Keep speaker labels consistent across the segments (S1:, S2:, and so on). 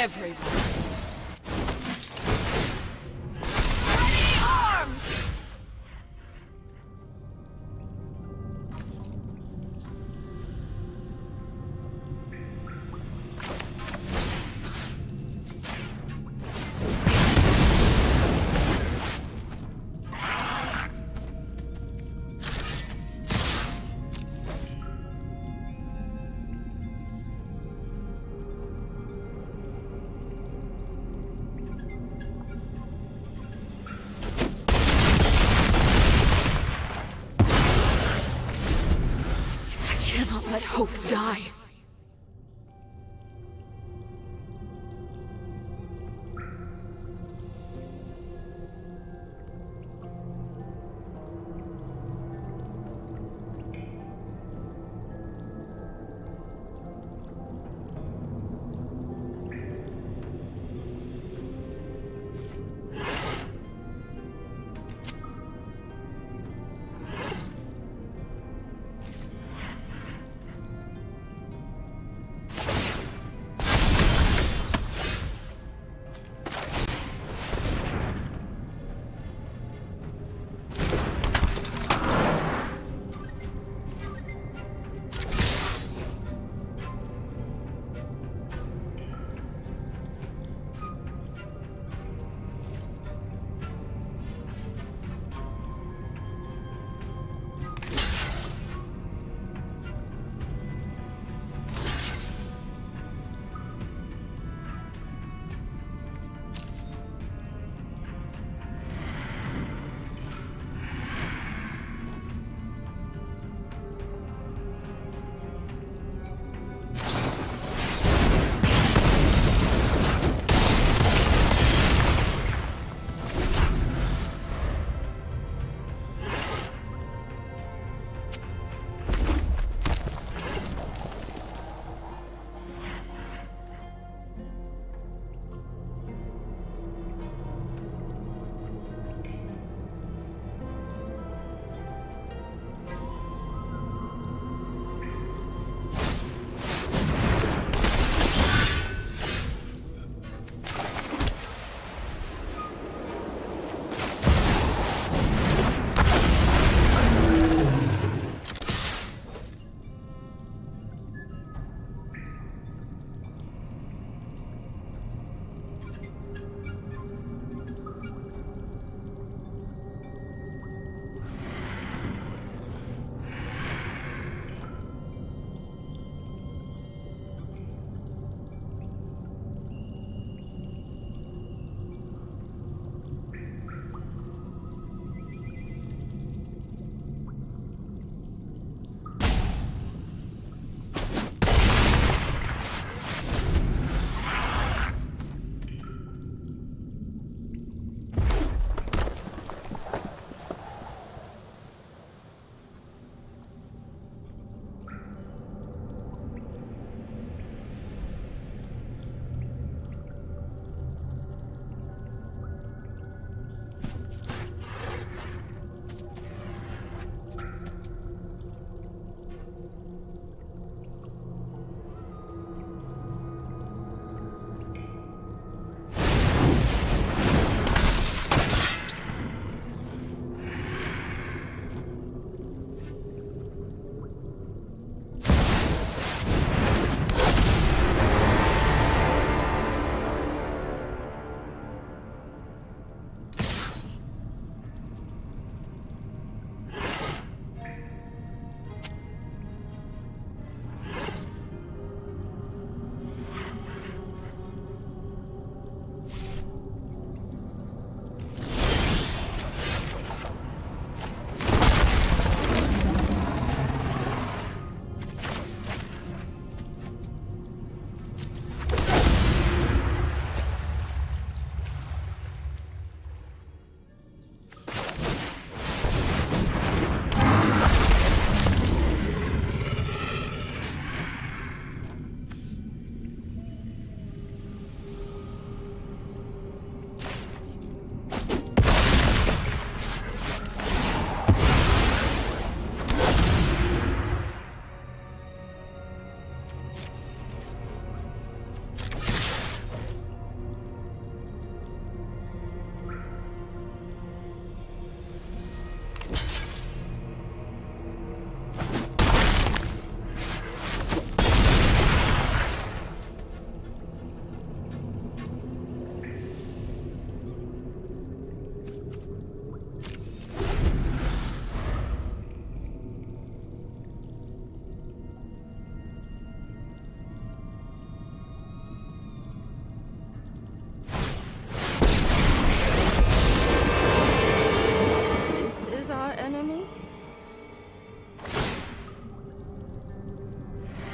S1: everyone. Let hope die.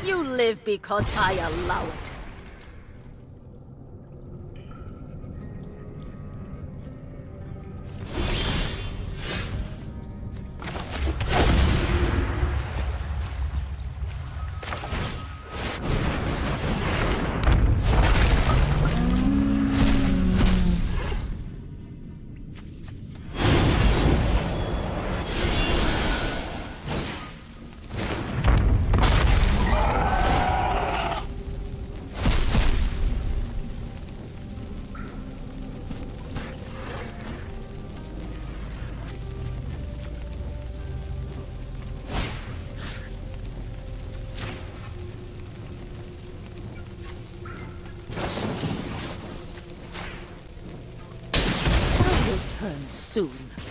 S2: You live because I allow it. Soon.